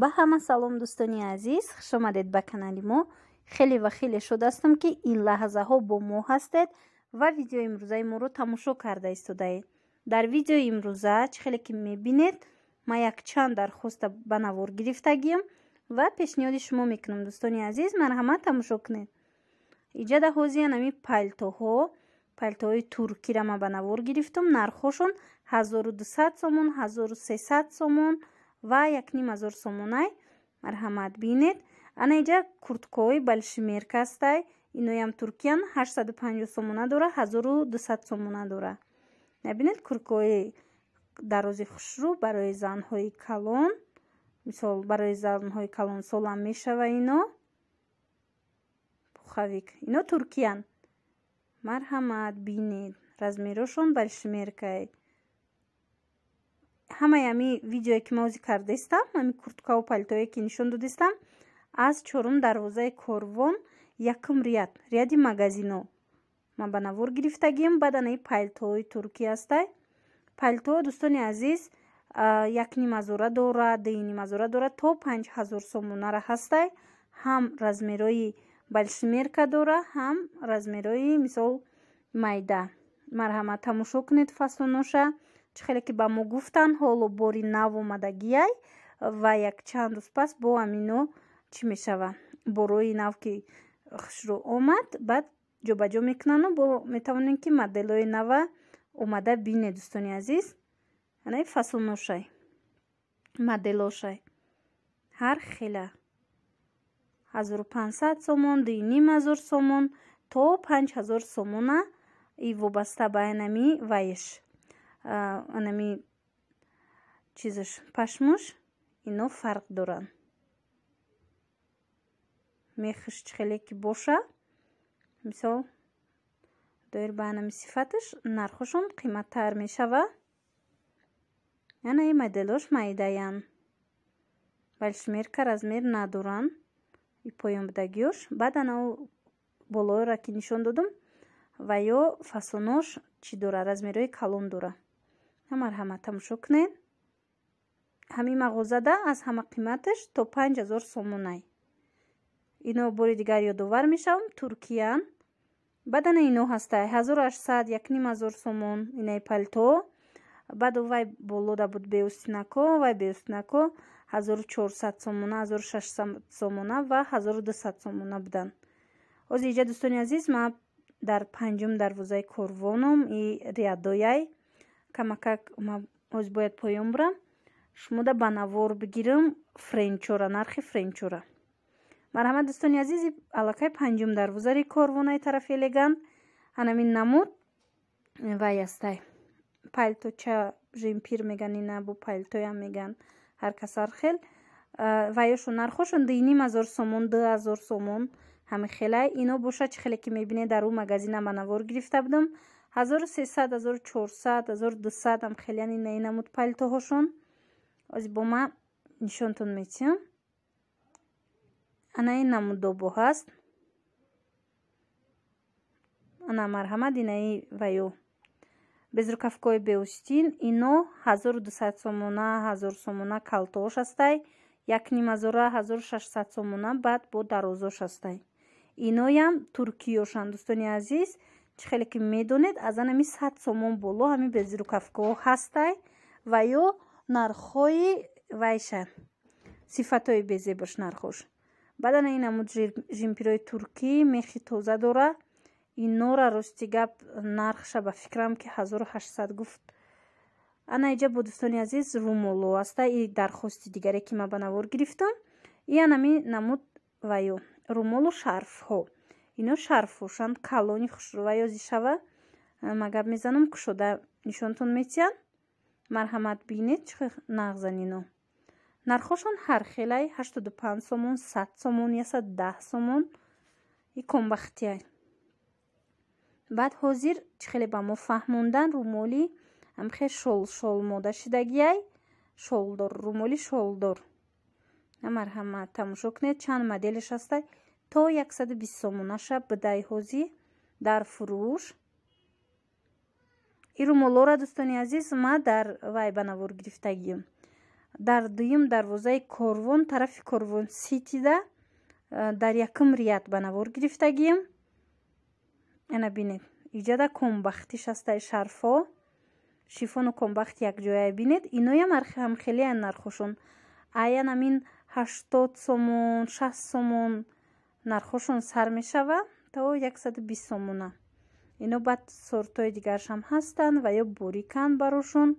ба ҳама салом дӯстони азиз хуш омадед ба канали мо. Хеле ва хеле шудастам ки ин лаҳзаҳо бо мо ҳастед ва видеои имрӯзаи моро тамошо карда истодаед. Дар видеои имрӯза чӣ хеле ки мебинед ман якчанд дархоста ба навор гирифтагиям ва пешниҳоди шумо мекунам. Дӯстони азиз марҳамат тамошо кунед. Иҷада ҳозиян ами палтоҳо палтоҳои туркира ман ба навор гирифтам нархҳошон ҳазору дусад сомон ҳазору сесад сомон ва якним ҳазор сомонай марҳамат бинед. Ана иҷа курткаҳои балшимерка ҳастай. Иноям туркиян ҳаштсаду панҷоҳ сомона дора ҳазору дусад сомона дора. Набинед курткаҳои дарози хушрӯ барои занҳои калон. Мисол барои занҳои калон солам мешава ино. Пухавик. Ино туркиян. Марҳамат бинед. Размерошон балшимеркай ҳамаи ами видеое ки ман ӯзи кардаистам ами курткаву палтое ки нишон додистам аз чорум дарвозаи корвон якум ряд ряди магазино. Ман ба навор гирифтагием баъд анаи палтоҳои туркӣ ҳастай. Палтоҳо дӯстони азиз якнимазора дорад дуюнимазора дорад то панҷ ҳазор сомонара ҳастай. Ҳам размерои балшимерка дора ҳам размерои мисол майда. Марҳамат тамошо кунед фасоноша чӣ хеле ки ба мо гуфтанд ҳоло бори нав омадагиай ва якчанд рӯз пас бо амино чӣ мешава? Борои нав ки хушрӯ омад баъд ҷобаҷо мекунану бо метавонем ки моделҳои нава омада бине дӯстони азиз. Анаи фасоношай моделошай ҳар хела ҳазору пансад сомон дуюним ҳазор сомон то панҷ ҳазор сомона и вобаста ба анами вайш анами чизаш пашмуш ино фарқ доранд мехиш чӣ хеле ки боша мисол доир ба анами сифаташ нархошон қиматтар мешава. Яна и моделош майдаян балшмерка размер надоранд и поёнбудагиёш баъд анау болоеро ки нишон додам ва ё фасонош чӣ дора размерҳои калон дора марҳамат тамошо кунед? Ҳамин мағозада аз ҳама қиматаш то панҷ ҳазор сомонай. Ино бори дигар ёдовар мешавам туркиян. Баъдана ино ҳастай ҳазору ҳаштсад якним ҳазор сомон инаи палто баъду вай болода буд беустинако вай беустинако ҳазору чорсад сомона ҳазору шашсад сомона ва ҳазору дусад сомона буданд ҳозир иҷа дӯстони азиз ман дар панҷум дарвозаи корвоном и риадояй камакак ман ҳозир бояд поён бурам шумода ба навор бигирам френчора нархи френчора. Марҳамат дӯстони азизи аллакай панҷум дарвозари корвонаи тарафи элеганд ҳанамин намуд вай ҳастай пальточа жемпир меган ина бу пальтоям меган ҳаркас ҳархел вайошу нархошон дуюним ҳазор сомон ду ҳазор сомон ҳами хелай. Ино бошад чӣ хеле ки мебинед дар ӯ магазина ба навор гирифта будам ҳазору сесад ҳазору чорсад ҳазору дусад ам хелиян ина ин намуд палтоҳошон ҳозир бо ман нишонтон метиҳам ана ин намуддобо ҳаст. Ана марҳамат инаи ваё безрукавкои беустин ино ҳазору дусад сомона ҳазор сомона калтоош ҳастай. Якним ҳазора ҳазору шашсад сомона баъд бо дарозош ҳастай. Иноям туркиёшанд дӯстони азиз чӣ хеле ки медонед аз анами сад сомон боло ҳамин безрукавкаҳо ҳастай ва ё нархҳои вайша сифатҳои безебош нархош баъд ана ин намуд жимпирои туркӣ мехи тоза дора. Инора рости гап нархша ба фикрам ки ҳазору ҳаштсад гуфт. Ана иҷа бо дӯстони азиз румоло аста и дархости дигаре ки ман ба навор гирифтам. И анами намуд ваё румолу шарфҳо ино шарфҳошанд калони хушрӯва ёзи шава магап мезанам кушода нишонтон метиҳанд. Марҳамат бинед чӣ нағзан ино нархошон ҳархелай ҳаштоду панҷ сомон сад сомон я саду даҳ сомон. И комбахтия баъд ҳозир чӣ хеле ба мо фаҳмондан румоли амхе шол шол мода шидагиай шолдор румоли шолдор. Марҳамат тамошо кунед чанд моделеш ҳастай то яксаду бист сомонаша бидай ҳозир дар фурӯш. Ин румолора дӯстони азиз ма дар вай ба навор гирифтагием дар дуюм дарвозаи корвон тарафи корвон ситида дар якум рият ба навор гирифтагием ана бинед иҷада комбахтиш астаи шарфҳо шифону комбахт якҷоя бинед. Иноям ҳам хелеа нархушон аян амин ҳаштод сомон шаст сомон нархошон сар мешава то яксаду бист сомона ино баъд сортҳои дигаршам ҳастанд ва ё бориканд барошон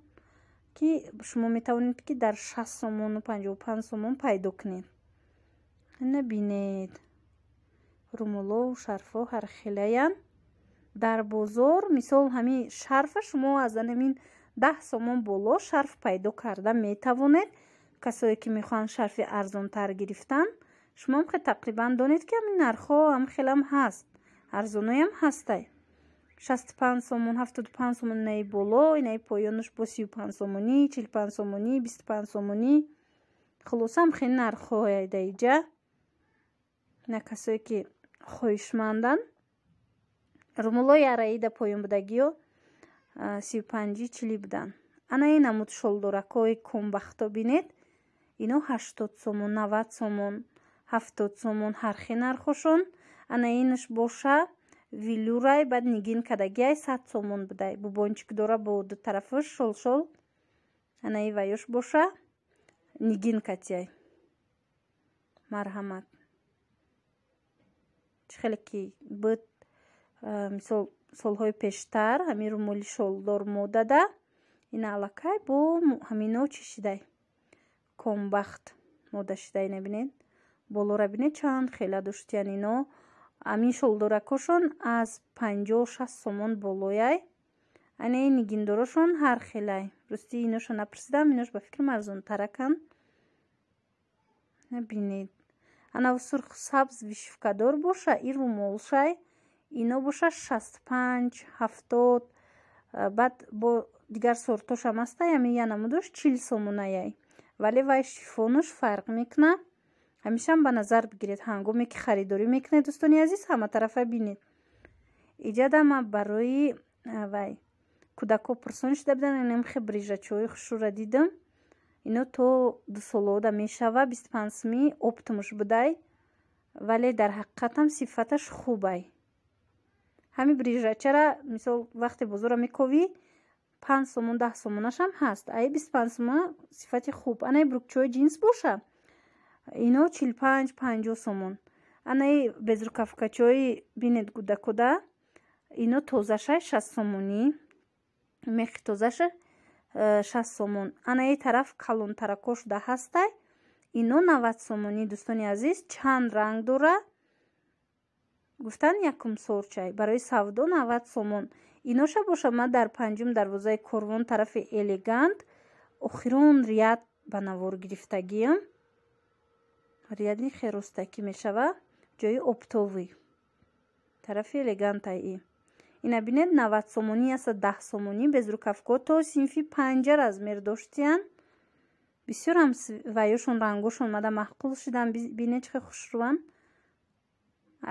ки шумо метавонед ки дар шаст сомону панҷоҳу панҷ сомон пайдо кунед. Ина бинед румулову шарфҳо ҳархелаянд дар бозор мисол ҳамин шарфа шумо аз анамин даҳ сомон боло шарф пайдо карда метавонед. Касое ки мехоҳанд шарфи арзонтар гирифтан шумоам хе тақрибан донед ки ҳамин нархҳо ҳам хелам ҳаст. Арзоноям ҳастай. шасту панҷ сомон ҳафтоду панҷ сомон инаи боло инаи поёнаш бо сию панҷ сомонӣ чил панҷ сомонӣ бисту панҷ сомонӣ. Хулоса ҳам хеле нархҳояда иҷа ина касое ки хоҳишманданд румулои араида поён будагиё сию панҷи чилӣ буданд ана ин намуд шолдоракҳои комбахто бинед ино ҳаштод сомон навад сомон ҳафтод сомон ҳархе нархошон ана инаш боша вилюрай баъд нигин кадагиай сад сомон будай бубончик дора бо ду тарафаш шолшол ана и ваёш боша нигин катиай марҳамат. Чӣ хеле ки буд мисол солҳои пештар ҳамин румоли шолдор модада ина аллакай бо ҳамино чӣ шидай комбахт мода шидай набинед болора бинед чанд хела доштиян ино амин шолдоракошон аз панҷоҳ шаст сомон болояй. Анаи нигиндорошон ҳар хелай. Рости иношо напурсидам инош ба фикрам арзонтаракан бинед анав сурху сабз вишивкадор боша и румолшай ино боша шасту панҷ ҳафтод баъд бо дигар сортошам астай ами янамудош чил сомонаяй. Вале вай шифонуш фарқ мекуна ҳамешаам ба назар бигиред ҳангоме ки харидорӣ мекунед. Дӯстони азиз ҳаматарафа бинед. Иҷада ма барои вай кӯдако пурсон шуда буданд инам хе брижачаҳои хушрӯра дидам. Ино то дусолода мешава бисту панҷсми оптмуш будай вале дар ҳақиқатам сифаташ хубай. Ҳамин брижачара мисол вақте бозора мековӣ панҷ сомон даҳ сомонашам ҳаст. Панҷ сомона сифати хуб. Анаи брукчаҳои ҷинс боша ино чил панҷ панҷоҳ сомон. Анаи безрукавкачаҳои бинед гудакуда ино тозаша шаст сомонӣ. Мехи тозаша э, шаст сомон. Анаи тараф калонтарако шуда ҳастай. Ино навад сомонӣ дӯстони азиз чанд ранг дора. Гуфтан якум сорчай. Барои савдо навад сомон. Иноша боша ман дар панҷум дарвозаи корвон тарафи элегант охирон рият ба навор гирифтагиам рияди херостакӣ мешава ҷои оптовӣ. Тарафи элегантаи. Ина бинед навад сомонӣ аста даҳ сомонӣ безрукавко то синфи панҷа размер доштиян бисёр ҳам ваёшон рангошон мада маҳқул шидан бинед чихе хушрӯан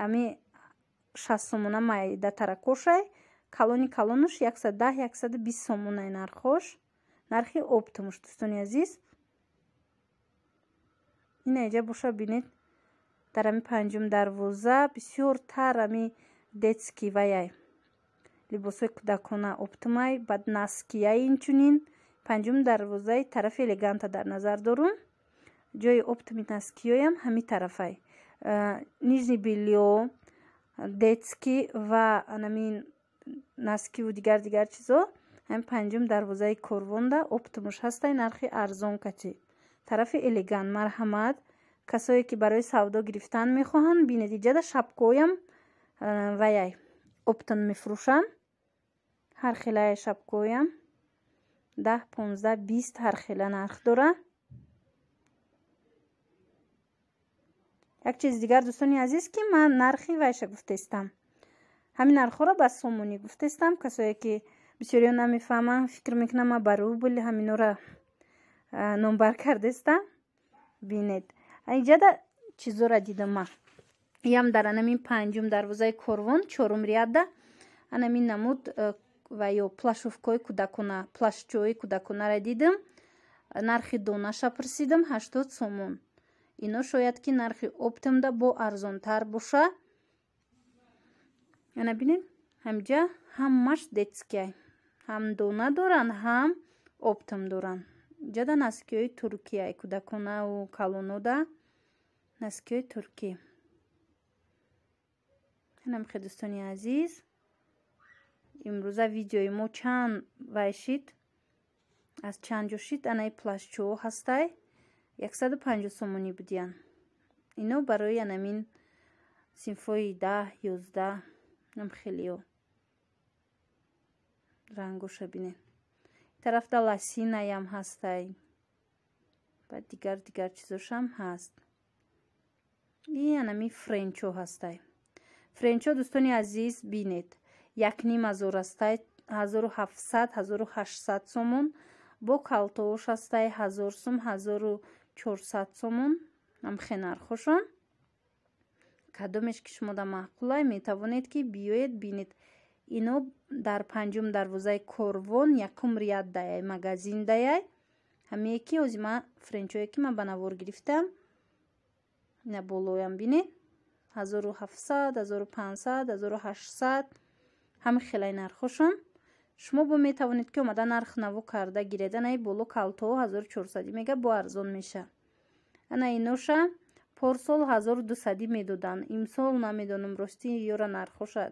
ами шаст сомона майда таракошай калони калонуш яксад даҳ яксаду бист сомонай нархош. Нархи оптумуш дӯстони азиз ин аҷа боша бинед дар ами панҷум дарвоза бисёр тар ами детски ваяй. Либосҳои кӯдакона оптумай бад наскияй инчунин. Панҷум дарвозаи тарафи элеганта дар назар дорум. Ҷои оптуми наскиёям ҳами тарафай. Нижни билё детски ва анамин наскиву дигар дигар чизо ҳами панҷум дарвозаи корвонда оптумуш ҳастай нархи арзон кати тарафи элегант марҳамат касое ки барои савдо гирифтан мехоҳанд бинед иҷада шапкоям ваяй оптон мефурӯшанд. Ҳар хелае шапкоям. Даҳ понздаҳ бист ҳар хела нарх дора як чизи дигар дӯстони азиз ки ман нархи вайша гуфтаистам ҳамин нархҳоро ба сомонӣ гуфтаистам касое ки бисёриё намефаҳманд фикр мекунам ман ба рубл ҳаминора номбар кардаистам бинед. Иҷада чизора дидам ман ям дар анамин панҷум дарвозаи корвон чорум риада анамин намуд ва ё плашовкаҳои кӯдакона плашчоҳои кӯдаконара дидам. Нархи донаша пурсидам ҳаштод сомон. Ино шояд ки нархи оптамда бо арзонтар боша яна бинед ҳамҷа ҳамаш детския ҳам дона доранд ҳам оптам доранд ҷада наскиҳои туркия кӯдаконаву калонода наскиҳои туркӣ намхе дӯстони азиз. Имрӯза видеои мо чанд вай шид аз чанд ҷо шид анаи пластчӯ ҳастай. Яксаду панҷоҳ сомонӣ будиян ино барои анамин синфҳои даҳ ёздаҳ. Нам хелио. Рангоша бинед тарафта ласинаям ҳастай ва дигар дигар чизошам ҳаст. И анами френчо ҳастай. Френчо дӯстони азиз бинед. Якним ҳазор ҳастай ҳазору ҳафтсад ҳазору ҳаштсад сомон. Бо калтоош ҳастай ҳазор сум ҳазору чорсад сомон. Ҳамхе нархошон кадомеш ки шумода маъқулай метавонед ки биёед бинед ино дар панҷум дарвозаи корвон якум рият даяй магазин даяй. Ҳамие ки ҳозир ма френчое ки ман ба навор гирифтам. Ина болоям бинед ҳазору ҳафтсад ҳазору панҷсад ҳазору ҳаштсад. Ҳама хелай нархошон. Шумо бо метавонед ки омада нарх наво карда гиред анаи боло калтоо ҳазору чорсадӣ мега бо арзон меша. Ана иноша порсол ҳазору дусадӣ медоданд имсол намедонам ростӣ ёра нархоша